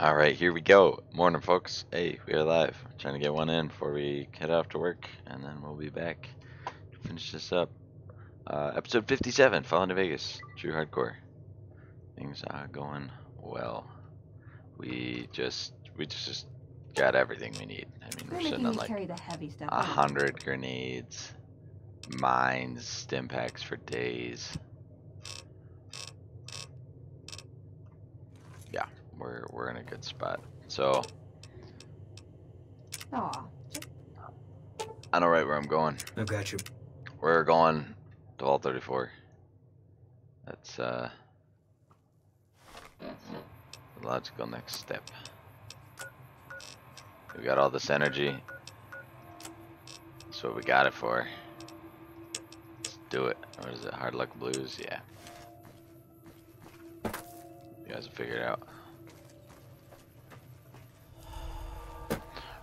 All right, here we go. Morning, folks. Hey, we are live. Trying to get one in before we head off to work, and then we'll be back to finish this up. Uh, episode 57, Fallout New Vegas, True Hardcore. Things are going well. We just, we just got everything we need. I mean, we're sitting on like carry the heavy stuff. a hundred grenades, mines, stim packs for days. Yeah, we're we're in a good spot. So Aw, I know right where I'm going. I got you. We're going to Vault 34. That's uh the logical next step. We got all this energy. That's what we got it for. Let's do it. What is it? Hard Luck Blues? Yeah. You guys will figure it out.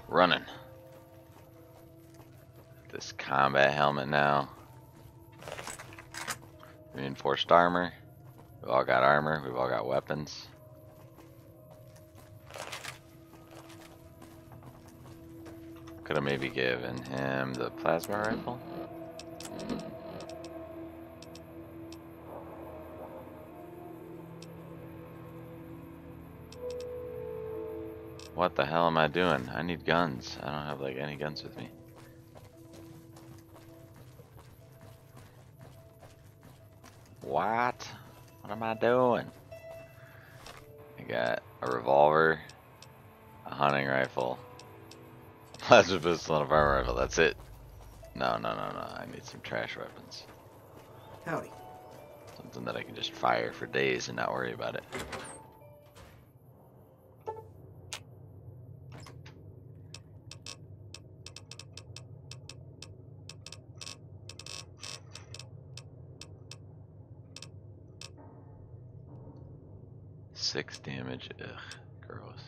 Running. This combat helmet now. Reinforced armor. We've all got armor. We've all got weapons. Could have maybe given him the plasma rifle. What the hell am I doing? I need guns. I don't have like any guns with me. What? What am I doing? I got a revolver, a hunting rifle, a plasma pistol, and a fire rifle. That's it. No, no, no, no. I need some trash weapons. Howdy. Something that I can just fire for days and not worry about it. Six damage. Ugh, gross.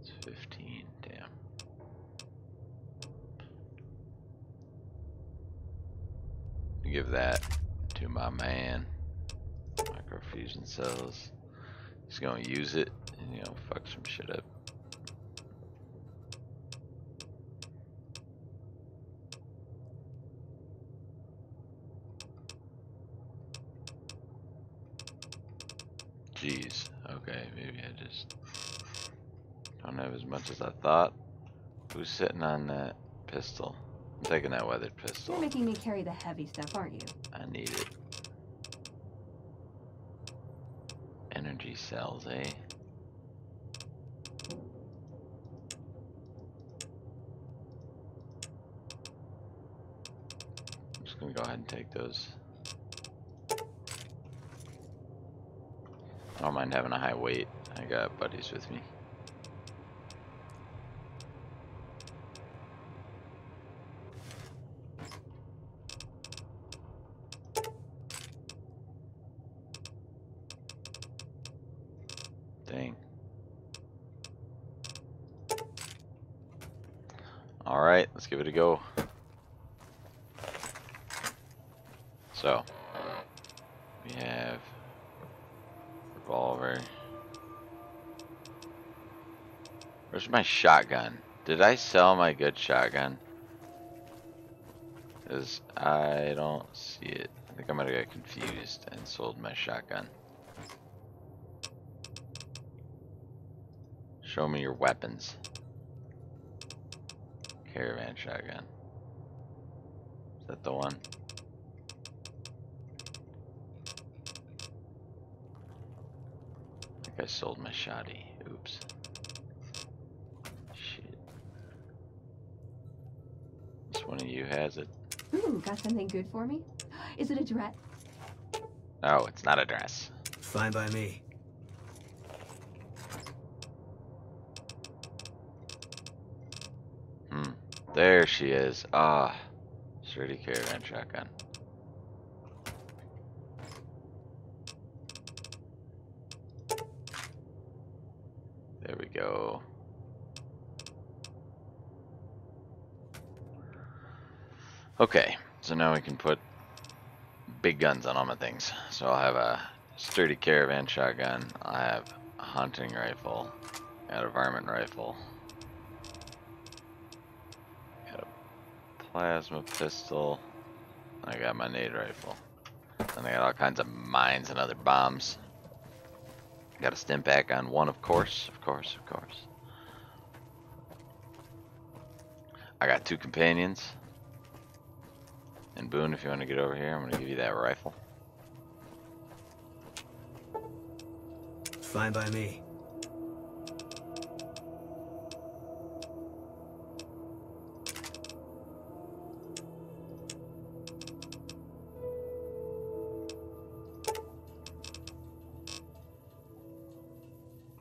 It's 15. Damn. Give that to my man. Microfusion cells. He's gonna use it and you know fuck some shit up. Jeez. Okay, maybe I just don't have as much as I thought. Who's sitting on that pistol? I'm taking that weathered pistol. you're making me carry the heavy stuff, aren't you? I need it. Energy cells, eh? I'm just gonna go ahead and take those. I don't mind having a high weight. I got buddies with me. Dang. Alright, let's give it a go. So, we have revolver. Where's my shotgun? Did I sell my good shotgun? Cause I don't see it. I think I might have got confused and sold my shotgun. Show me your weapons. Caravan shotgun. Is that the one? I think I sold my shoddy. Oops. Shit. This one of you has it. Ooh, got something good for me? Is it a dress? Oh, it's not a dress. Fine by me. Hmm. There she is. Ah. Sturdy caravan shotgun. There we go. Okay, so now we can put big guns on all my things. So I'll have a sturdy caravan shotgun. I have a hunting rifle. Got a varmint rifle. Got a plasma pistol. I got my nade rifle. And I got all kinds of mines and other bombs. Got a stim pack on one, of course, of course, of course. I got two companions. And Boone, if you want to get over here, I'm going to give you that rifle. Fine by me.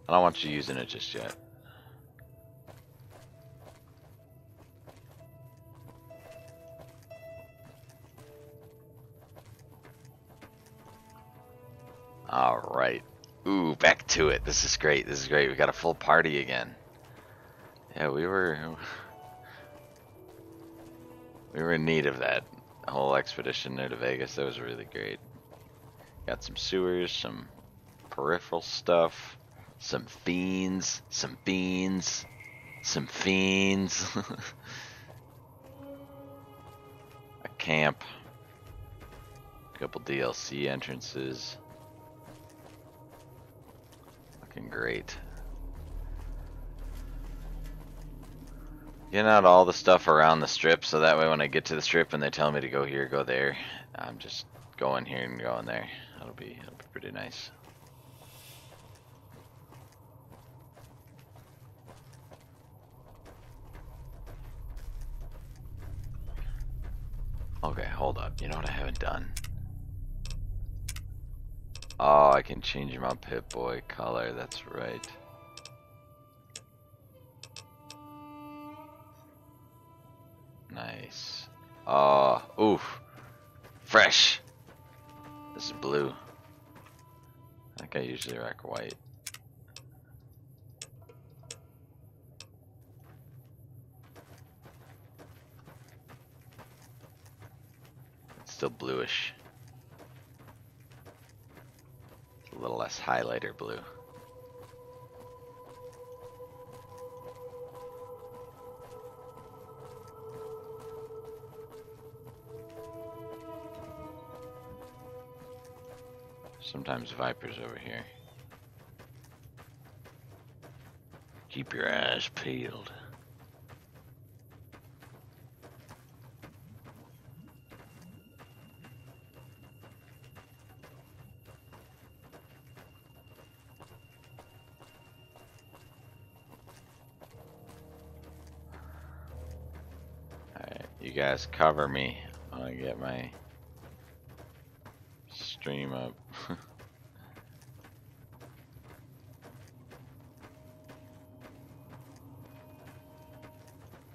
I don't want you using it just yet. This is great. This is great. We got a full party again. Yeah, we were... We were in need of that whole expedition there to Vegas. That was really great. Got some sewers, some peripheral stuff, some fiends, some fiends, some fiends. a camp. A couple DLC entrances. Looking great. Getting out all the stuff around the strip so that way when I get to the strip and they tell me to go here, go there, I'm just going here and going there. That'll be, that'll be pretty nice. Okay, hold up. You know what I haven't done? Oh, I can change my Pip-Boy color. That's right. Nice. Oh, oof. Fresh. This is blue. I think I usually rock white. It's still bluish. It's a little less highlighter blue. Sometimes Viper's over here. Keep your eyes peeled. Guys cover me. when I get my stream up.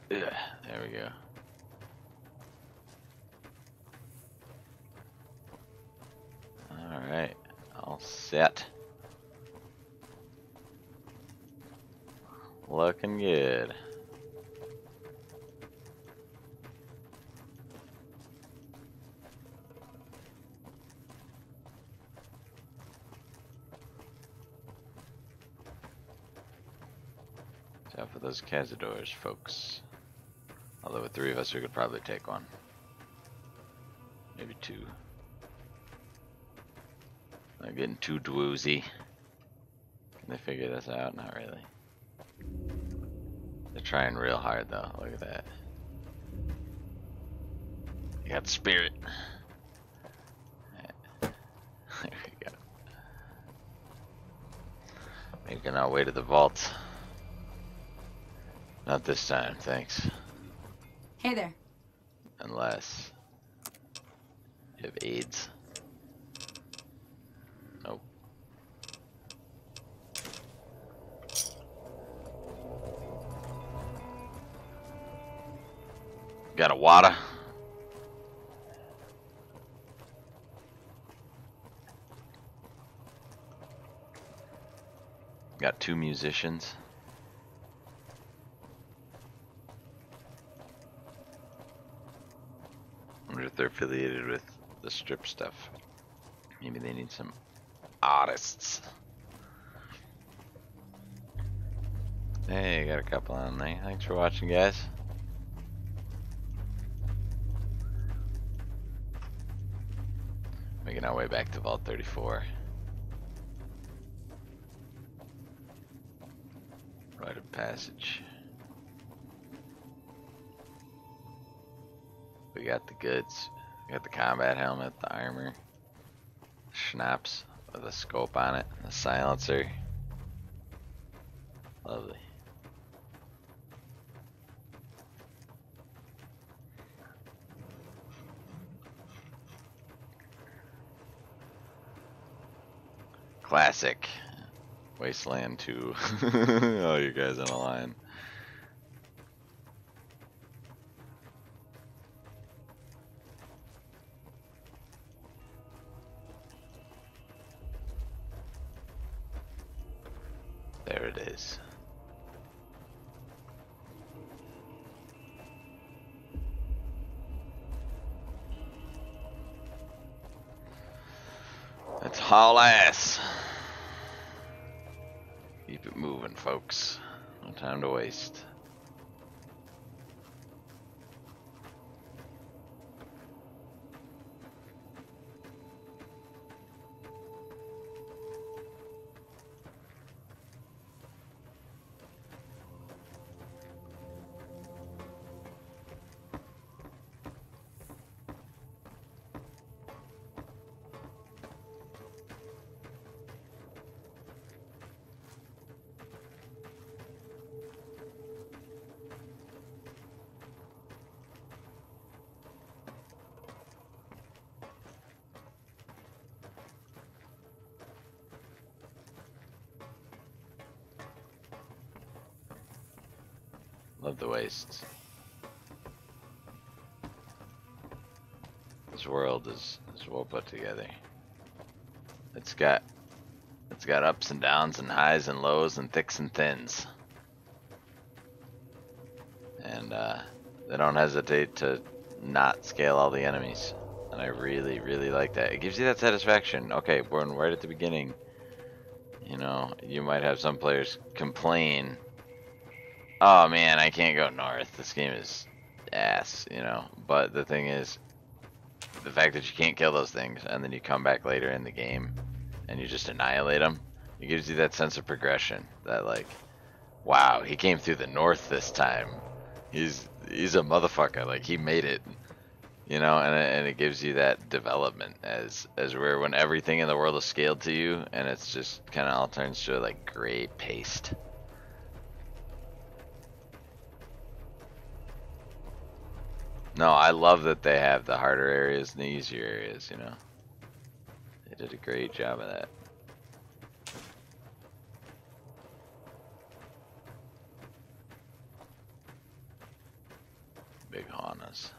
there we go. Alright, all set. Looking good. Watch out for those cazadors, folks. Although with three of us, we could probably take one. Maybe two. They're getting too dwoozy. Can they figure this out? Not really. They're trying real hard though. Look at that. Got spirit. There we go. Making our way to the vault. Not this time, thanks. Hey there. Unless you have AIDS. Nope. Got a water. Got two musicians. If they're affiliated with the strip stuff. Maybe they need some artists. Hey, got a couple on there. Thanks for watching, guys. Making our way back to Vault 34. Rite of passage. We got the goods. We got the combat helmet, the armor, schnapps with a scope on it, the silencer. Lovely. Classic. Wasteland 2. oh, you guys on a line. Is. It's haul ass. Keep it moving, folks. No time to waste. Wastes. This world is, is well put together. It's got it's got ups and downs and highs and lows and thicks and thins. And uh, they don't hesitate to not scale all the enemies. And I really, really like that. It gives you that satisfaction. Okay, we're right at the beginning. You know, you might have some players complain oh man, I can't go north. This game is ass, you know. But the thing is, the fact that you can't kill those things and then you come back later in the game and you just annihilate them, it gives you that sense of progression. That like, wow, he came through the north this time. He's he's a motherfucker. Like he made it, you know. And it, and it gives you that development as as where when everything in the world is scaled to you and it's just kind of all turns to like gray paste. No, I love that they have the harder areas and the easier areas, you know. They did a great job of that. Bighorners.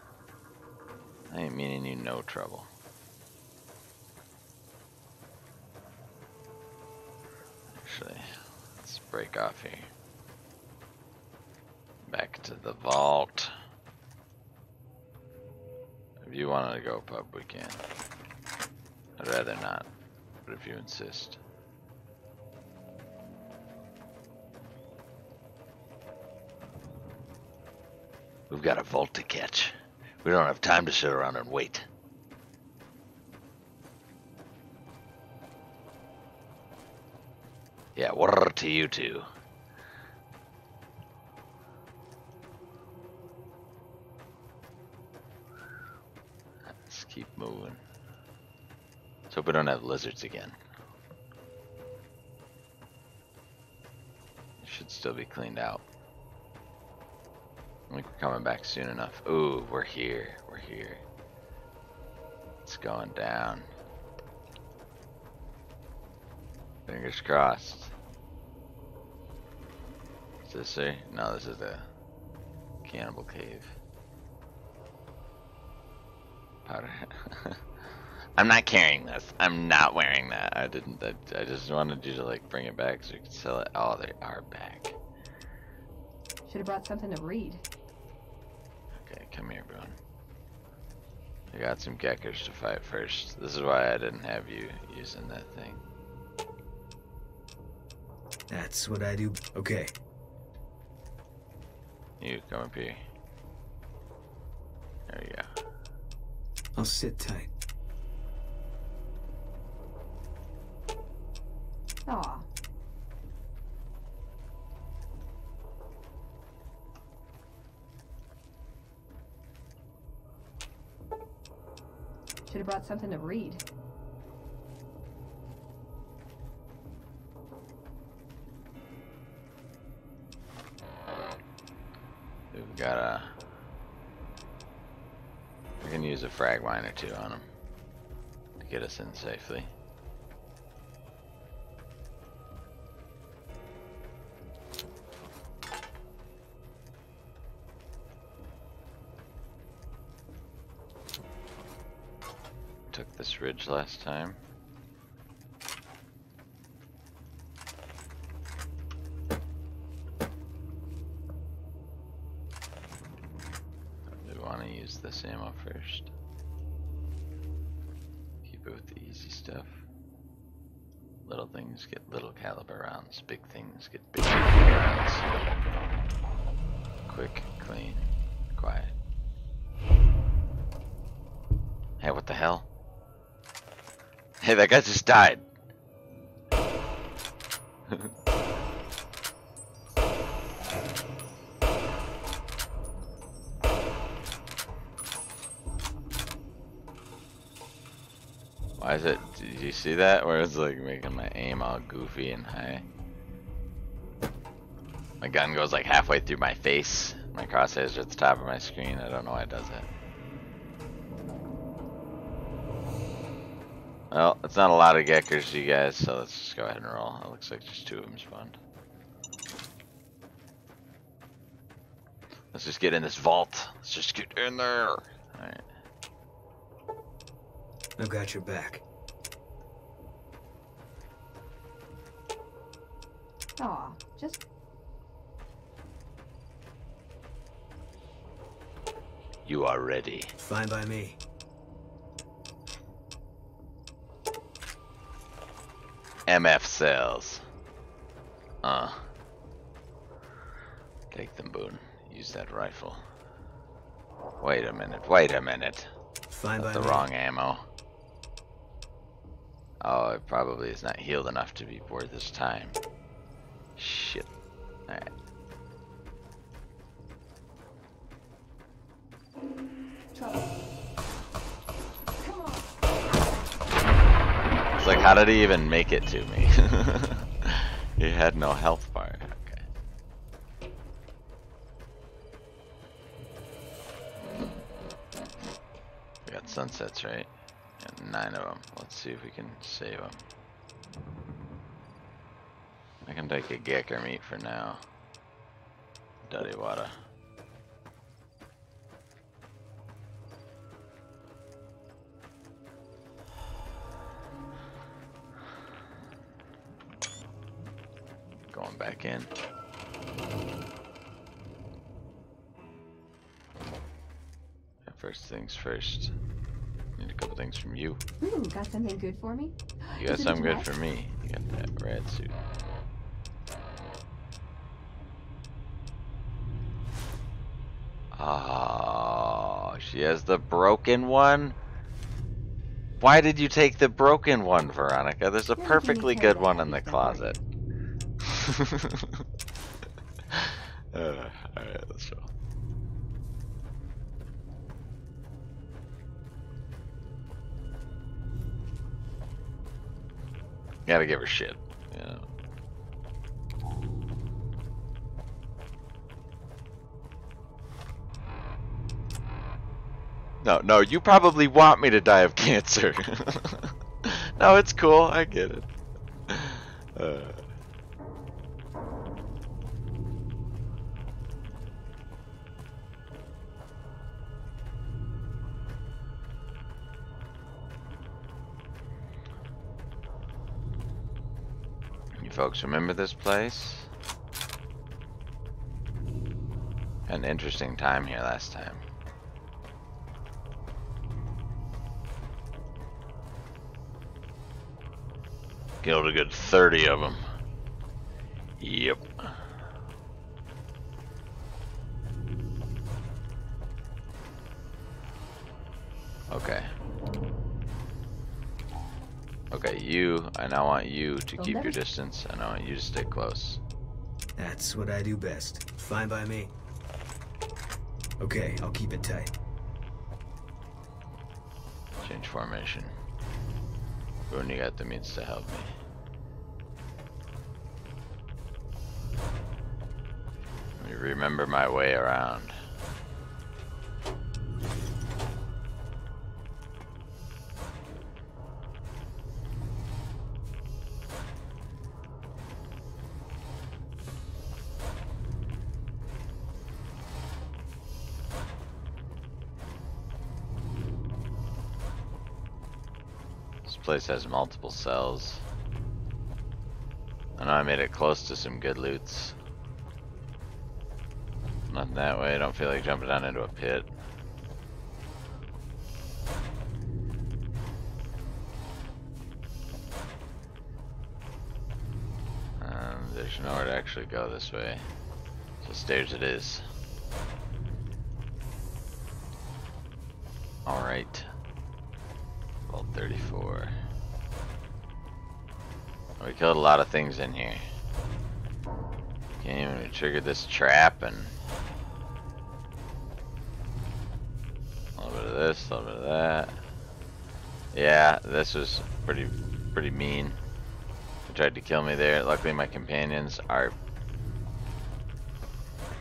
I ain't meaning you no trouble. Actually, let's break off here. Back to the vault. If you wanted to go pub, we can. I'd rather not, but if you insist. We've got a vault to catch. We don't have time to sit around and wait. Yeah, what to you two? Keep moving. Let's hope we don't have lizards again. Should still be cleaned out. I think we're coming back soon enough. Ooh, we're here. We're here. It's going down. Fingers crossed. Is this? No, this is the cannibal cave. Powder. I'm not carrying this. I'm not wearing that. I didn't. I, I just wanted you to like bring it back so you could sell it. Oh, they are back. Should have brought something to read. Okay, come here, bro. I got some geckers to fight first. This is why I didn't have you using that thing. That's what I do. Okay. You come up here. There you go. I'll sit tight. Aw. Should have brought something to read. Can use a frag mine or two on him to get us in safely. Took this ridge last time. We want to use this ammo first. Keep it with the easy stuff. Little things get little caliber rounds. Big things get big caliber rounds. Quick, clean, quiet. Hey, what the hell? Hey, that guy just died. Why is it? Did you see that? Where it's like making my aim all goofy and high. My gun goes like halfway through my face. My crosshairs are at the top of my screen. I don't know why it does that. Well, it's not a lot of geckers, you guys, so let's just go ahead and roll. It looks like just two of them spawned. Let's just get in this vault. Let's just get in there. Alright. I've got your back. Aw. Just You are ready. Fine by me. MF cells. Uh. Take them, Boone. Use that rifle. Wait a minute, wait a minute. Fine That's by the me. wrong ammo. Oh, it probably is not healed enough to be worth this time. Shit. Alright. It's like, how did he even make it to me? he had no health bar. Okay. We got sunsets, right? Yeah, nine of them. Let's see if we can save them. I can take a Gecker meat for now. Dirty water. Going back in. First things first. Need a couple things from you. Ooh, got something good for me? You got Is it some good for me. You got that red suit. Oh, she has the broken one. Why did you take the broken one, Veronica? There's a perfectly good one in the closet. uh, Alright, let's go. Gotta give her shit. Yeah. No, no, you probably want me to die of cancer. no, it's cool. I get it. Uh, folks remember this place? An interesting time here last time. Killed a good 30 of them. Yep. And I want you to Well, keep your distance, and I want you to stay close. That's what I do best. Fine by me. Okay, I'll keep it tight. Change formation. When you got the means to help me. Let me remember my way around. Has multiple cells. I know I made it close to some good loots. Nothing that way, I don't feel like jumping down into a pit. Um, there's nowhere to actually go this way. So stairs it is. Killed a lot of things in here. Can't even trigger this trap and a little bit of this, a little bit of that. Yeah, this was pretty pretty mean. They tried to kill me there. Luckily my companions are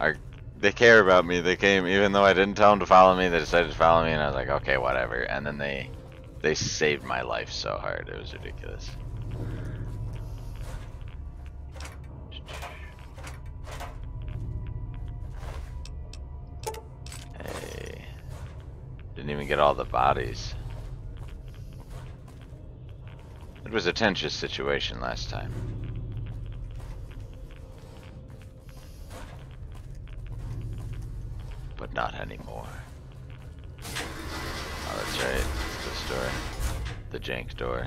are they care about me. They came even though I didn't tell them to follow me, they decided to follow me and I was like, okay, whatever. And then they they saved my life so hard. It was ridiculous. Didn't even get all the bodies. It was a tensious situation last time. But not anymore. Oh, that's right. It's this door. The jank door.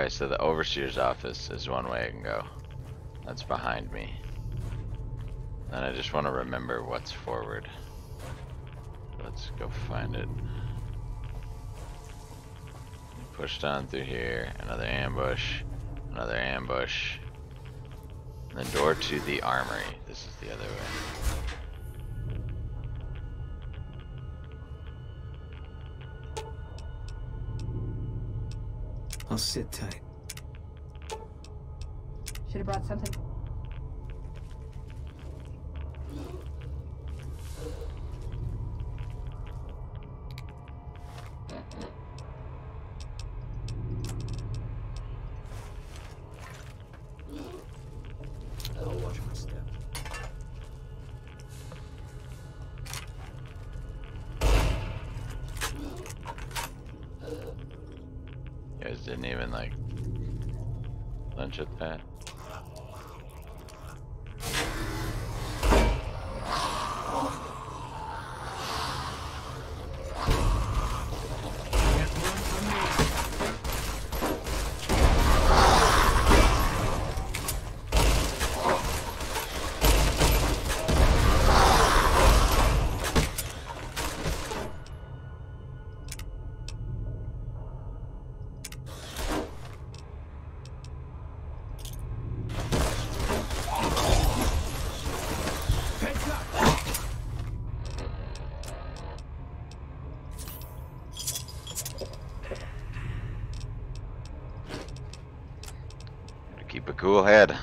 Okay, so the overseer's office is one way I can go. That's behind me. And I just want to remember what's forward. Let's go find it. Pushed on through here. Another ambush. Another ambush. And the door to the armory. This is the other way. I'll sit tight. Should have brought something. Didn't even like lunch at that. Gotta keep a cool head.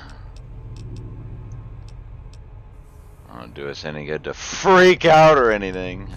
Any good to freak out or anything.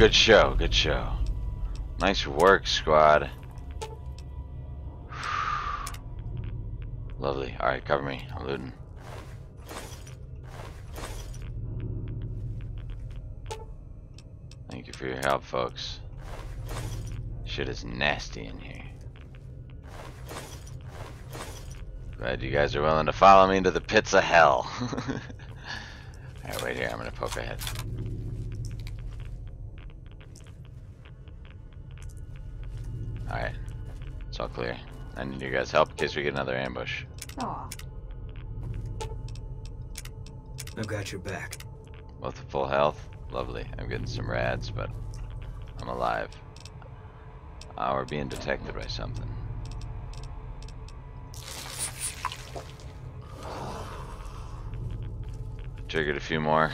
Good show, good show. Nice work, squad. Lovely. Alright, cover me. I'm looting. Thank you for your help, folks. Shit is nasty in here. Glad you guys are willing to follow me into the pits of hell. Alright, wait here. I'm gonna poke ahead. Alright. It's all clear. I need your guys' help in case we get another ambush. Aw, I've got your back. Both full health. Lovely. I'm getting some rads, but I'm alive. Ah, we're being detected by something. Triggered a few more.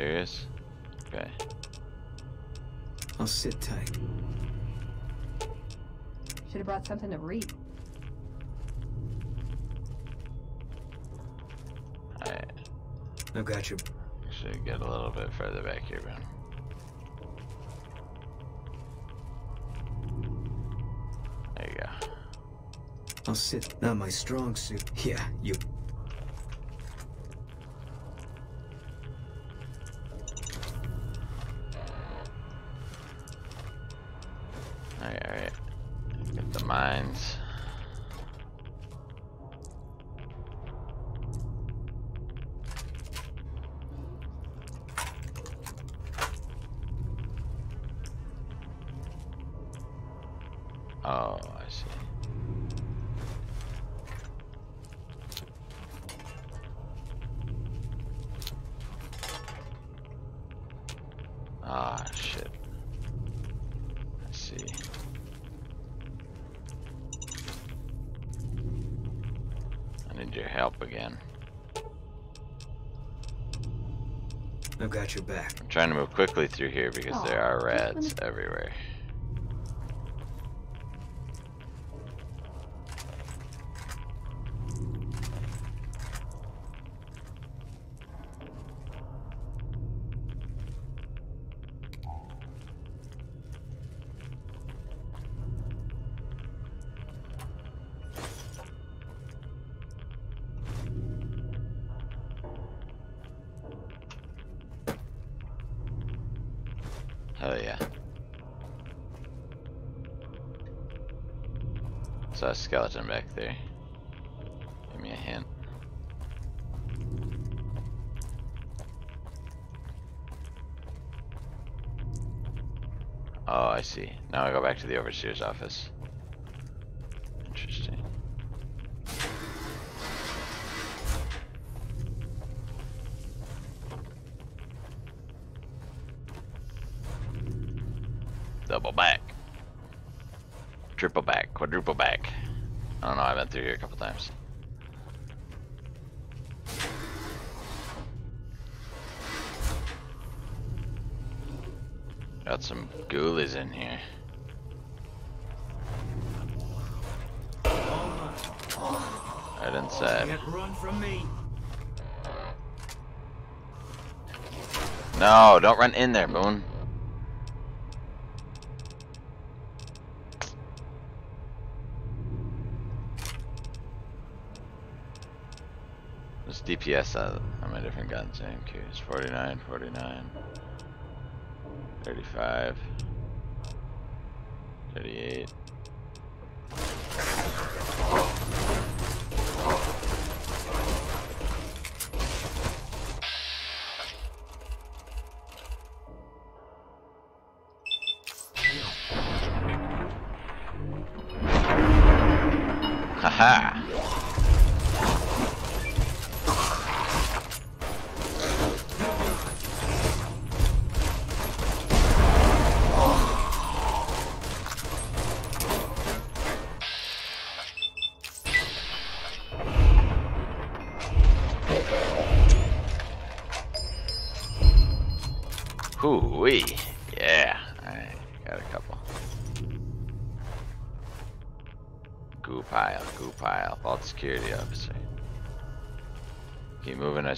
Serious? Okay. I'll sit tight. should have brought something to read. Alright. I've got you. Should get a little bit further back here, Ben. There you go. I'll sit. Not my strong suit. Yeah, you. Got your back. I'm trying to move quickly through here because there are just everywhere. There. Give me a hint. Oh, I see. Now I go back to the overseer's office. Interesting. Double back. Triple back. Quadruple back. I don't know, I've been through here a couple times. Got some ghoulies in here. Right inside. Can't run from me. No, don't run in there, Boone. DPS on my different guns. I'm curious. 49, 49, 35, 38.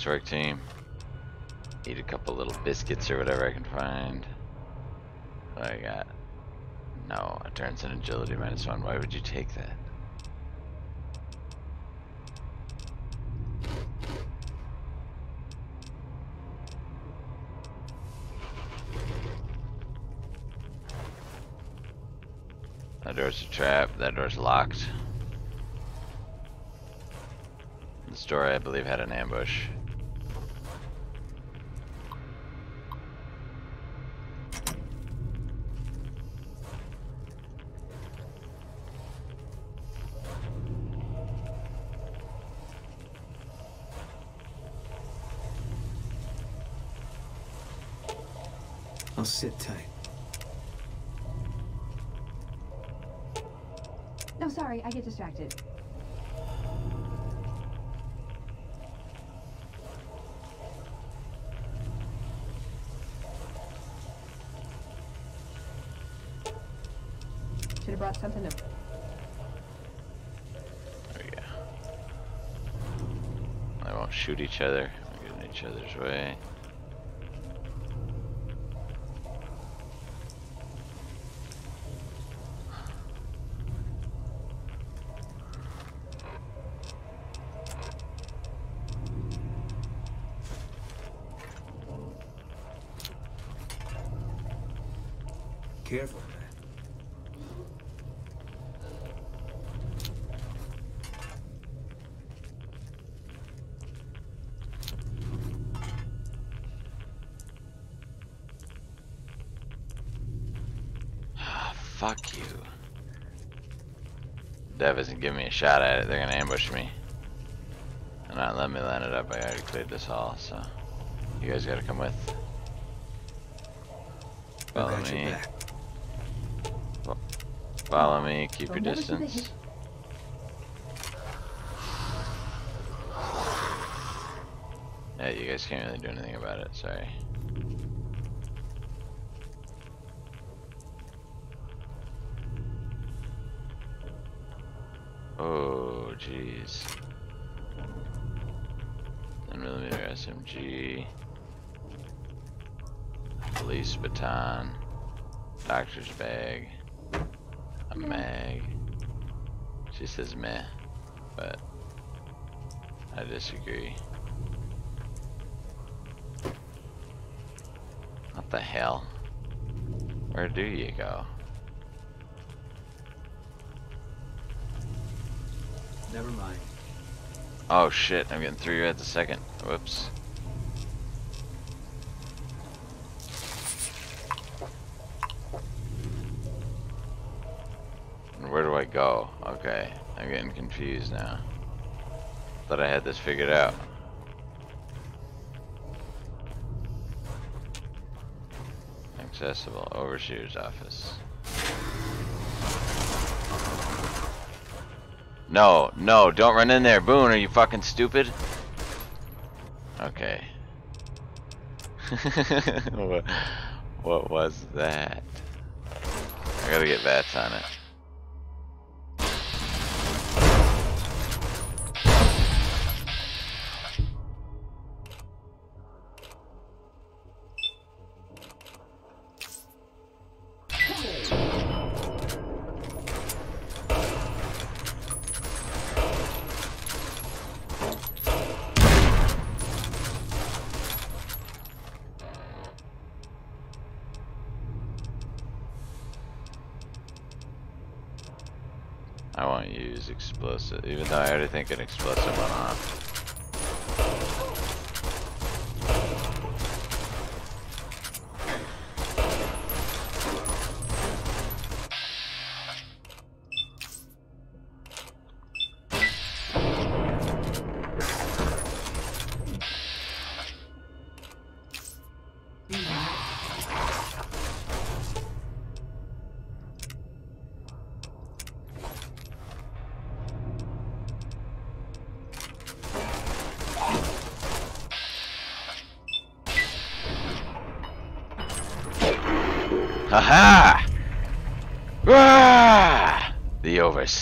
Work team. Eat a couple little biscuits or whatever I can find. What I got? No, endurance and agility minus one. Why would you take that? That door's a trap. That door's locked. This door, I believe, had an ambush. Sit tight. No, sorry, I get distracted. Should have brought something to. There we go. They won't shoot each other. Get in each other's way. Careful, man. Ah, fuck you. Dev isn't giving me a shot at it. They're gonna ambush me. And not let me land it up. I already cleared this hall, so you guys gotta come with. I've Follow got your me. back. Follow me. Keep your Don't never distance. Yeah, you guys can't really do anything about it. Sorry. Jeez. 10 millimeter SMG. Police baton. Doctor's bag. A mag. She says meh, but I disagree. What the hell? Where do you go? Never mind. Oh shit, I'm getting three at the second. Whoops. Where do I go? Okay, I'm getting confused now. Thought I had this figured out. Accessible, overseer's office. No, no, don't run in there, Boone. Are you fucking stupid? Okay. what, was that? I gotta get bats on it. Even though I already think an explosive went off.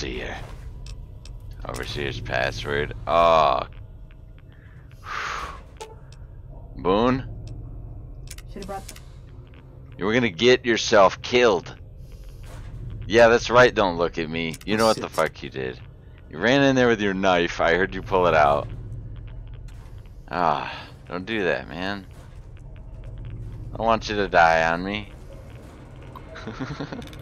Overseer. Overseer's password. Oh. Boone, Should have brought. The... you were gonna get yourself killed. Yeah, that's right, don't look at me. You know what the fuck you did. You ran in there with your knife, I heard you pull it out. Ah, don't do that, man. I don't want you to die on me.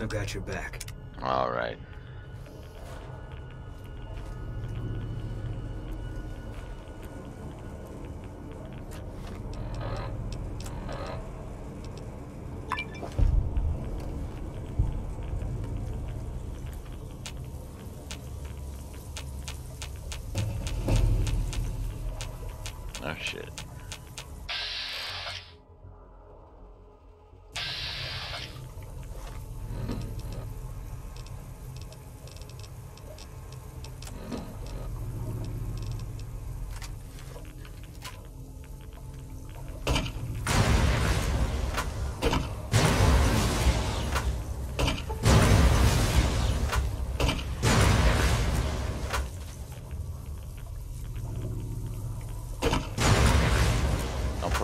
I've got your back. Alright. Oh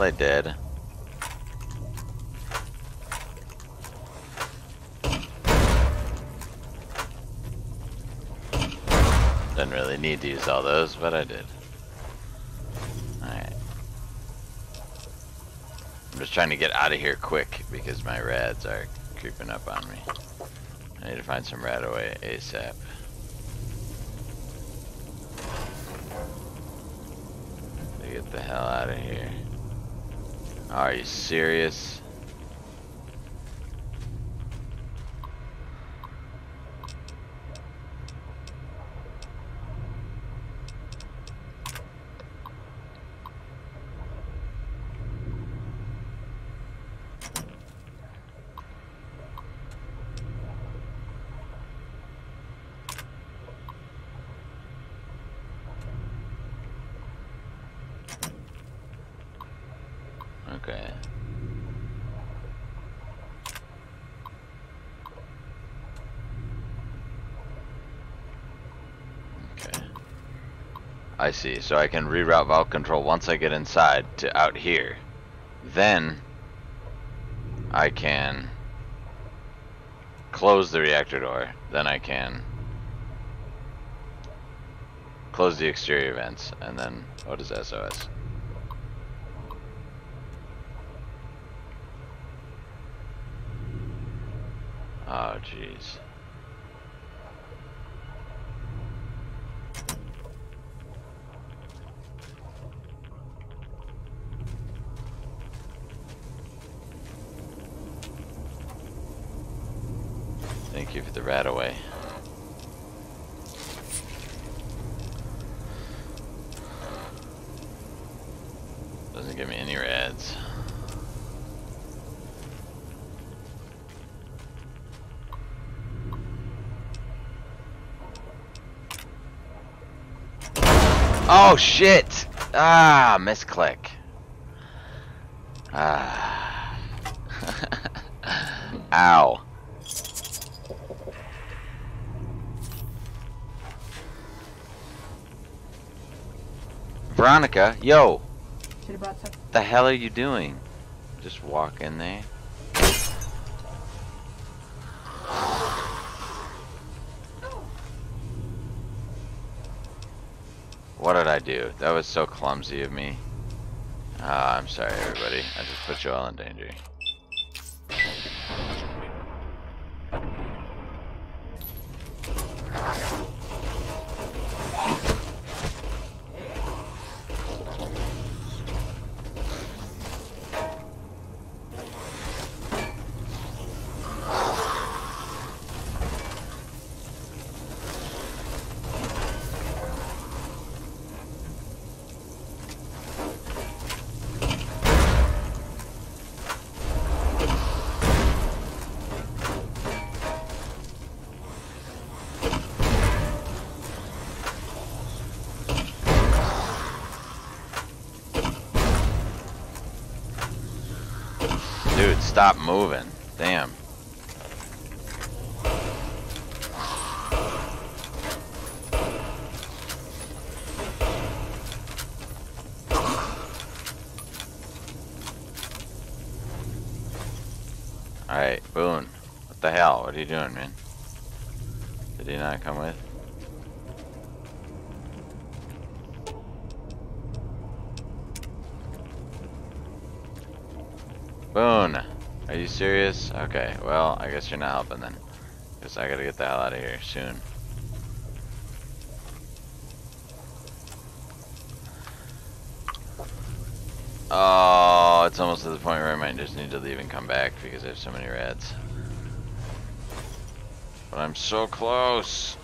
Play dead. Didn't really need to use all those, but I did. Alright. I'm just trying to get out of here quick because my rads are creeping up on me. I need to find some RadAway ASAP. To get the hell out of here. Are you serious? Okay. Okay. I see. So I can reroute valve control once I get inside to out here. Then I can close the reactor door. Then I can close the exterior vents. And then what is SOS? Oh, jeez. Thank you for the RadAway. Doesn't give me any rads. Oh shit! Ah, misclick. Ah. Ow. Veronica, yo, Should have brought some. the hell are you doing? Just walk in there. Do? That was so clumsy of me. Ah, I'm sorry, everybody. I just put you all in danger. Dude, stop moving. Damn. Alright, Boone. What the hell? What are you doing, man? Did he not come with? Boone, are you serious? Okay, well, I guess you're not helping then. Guess I gotta get the hell out of here soon. Oh, it's almost to the point where I might just need to leave and come back because there's so many rads. But I'm so close.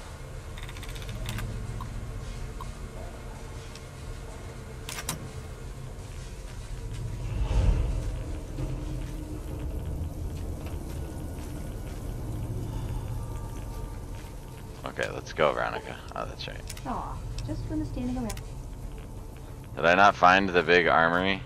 Okay, let's go, Veronica. Oh, that's right. Aw, just when the standing around. Did I not find the big armory?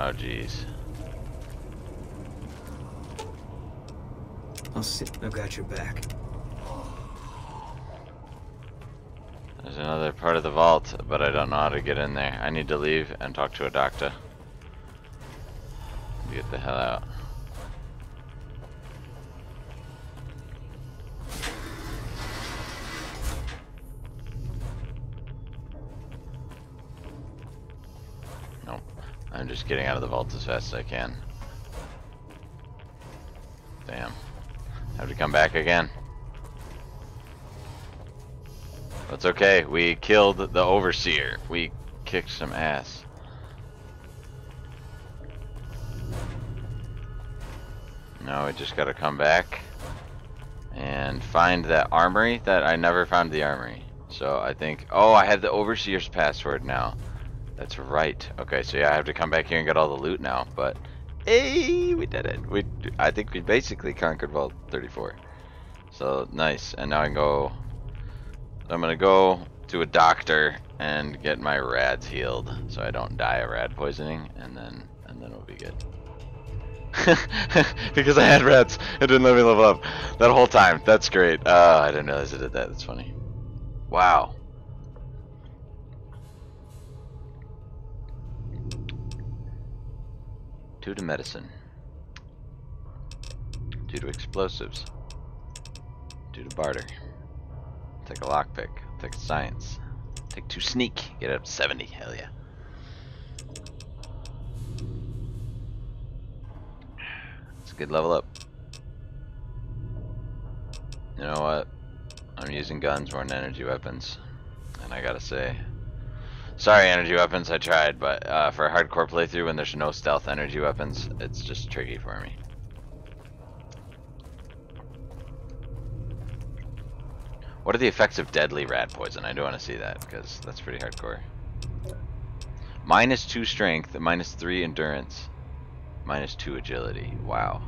Oh, jeez. I'll sit. I've got your back. There's another part of the vault, but I don't know how to get in there. I need to leave and talk to a doctor. Get the hell out. Nope. I'm just getting out of the vault as fast as I can. Damn. Have to come back again. That's okay. We killed the overseer. We kicked some ass. Now we just gotta come back and find that armory that I never found the armory. So I think, oh, I have the overseer's password now. That's right. Okay, so yeah, I have to come back here and get all the loot now. But hey, we did it. We, I think we basically conquered Vault 34. So nice. And now I can go I'm gonna go to a doctor and get my rads healed so I don't die of rad poisoning and then and then we'll be good. because I had rads, it didn't let me level up that whole time. That's great. Uh, I didn't realize it did that. That's funny. Wow. Two to medicine. Two to explosives. due to barter. Take a lockpick. Take a science. Take two sneak. Get up to 70. Hell yeah. It's a good level up. You know what? I'm using guns more than energy weapons. And I gotta say, Sorry, energy weapons. I tried, but uh, for a hardcore playthrough, when there's no stealth energy weapons, it's just tricky for me. What are the effects of deadly rat poison? I do want to see that because that's pretty hardcore. Minus two strength, minus three endurance, minus two agility. Wow.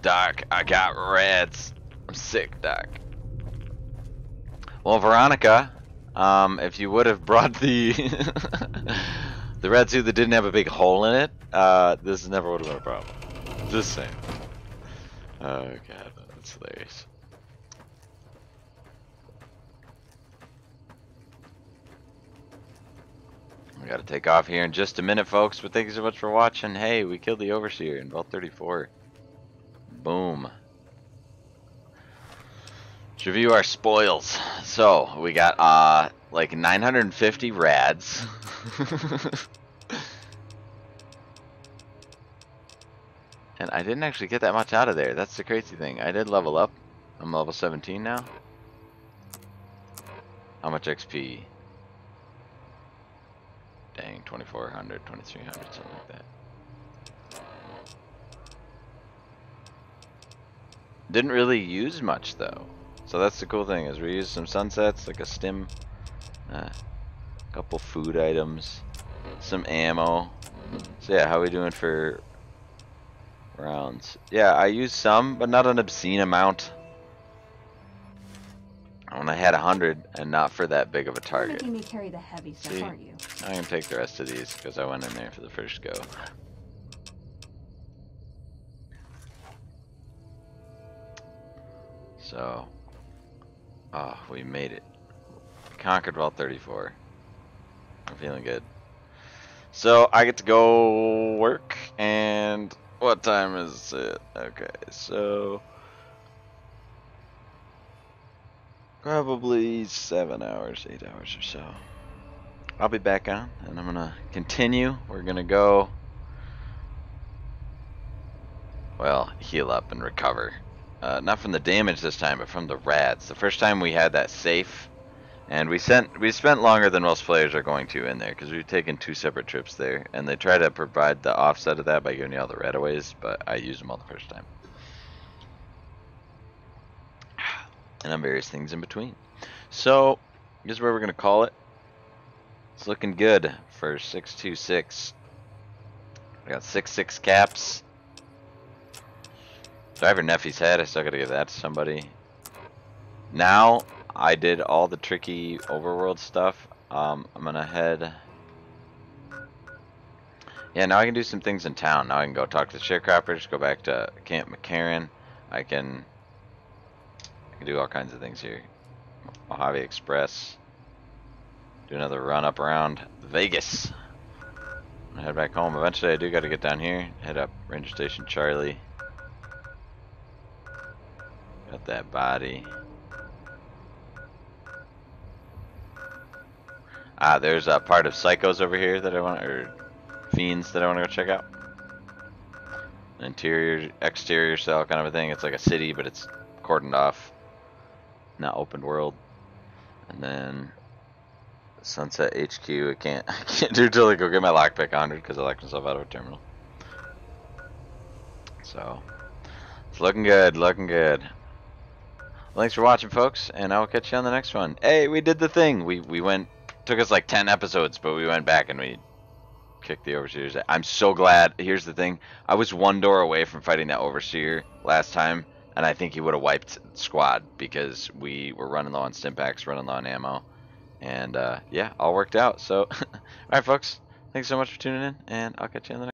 Doc, I got rads. I'm sick, Doc. Well, Veronica, um, if you would have brought the the rad suit that didn't have a big hole in it, uh, this is never would have been a problem. Just saying. Oh god, that's hilarious. We gotta take off here in just a minute, folks, but thank you so much for watching. Hey, we killed the Overseer in Vault 34. Boom. Let's review our spoils. So, we got, uh, like 950 rads. and I didn't actually get that much out of there. That's the crazy thing. I did level up. I'm level 17 now. How much XP? Dang, 2400, 2300, something like that. Didn't really use much though. So that's the cool thing is we used some sunsets, like a stim, a uh, couple food items, some ammo. So yeah, how we doing for rounds? Yeah, I used some, but not an obscene amount. When I had a hundred, and not for that big of a You're target. making me carry the heavy stuff, See? aren't you? I can take the rest of these because I went in there for the first go. So, oh, we made it. Conquered Vault 34. I'm feeling good. So I get to go work, and what time is it? Okay, so probably seven hours, eight hours or so. I'll be back on and I'm gonna continue. We're gonna go well, heal up and recover. Uh, not from the damage this time, but from the rads. The first time we had that safe and we sent we spent longer than most players are going to in there because we've taken two separate trips there and they try to provide the offset of that by giving you all the RadAways, but I used them all the first time. And on various things in between. So, here's where we're gonna call it. It's looking good for 626. I got 6-6 caps. Driver Nephi's head, I still gotta give that to somebody. Now, I did all the tricky overworld stuff. Um, I'm gonna head... Yeah, now I can do some things in town. Now I can go talk to the sharecroppers, go back to Camp McCarran. I can, I can do all kinds of things here. Mojave Express. Do another run up around Vegas. Head back home. Eventually I do gotta get down here. Head up Ranger Station Charlie. Got that body. Ah, there's a part of Psychos over here that I want, or Fiends that I want to go check out. Interior, exterior cell kind of a thing. It's like a city, but it's cordoned off. Not open world. And then Sunset HQ. I can't, I can't do till I go get my lockpick 100 because I locked myself out of a terminal. So, it's looking good, looking good. Thanks for watching, folks, and I will catch you on the next one. Hey, we did the thing. We we went. Took us like 10 episodes, but we went back and we kicked the overseers. I'm so glad. Here's the thing. I was one door away from fighting that overseer last time, and I think he would have wiped squad because we were running low on stimpaks, running low on ammo, and uh, yeah, all worked out. So, all right, folks. Thanks so much for tuning in, and I'll catch you on the next.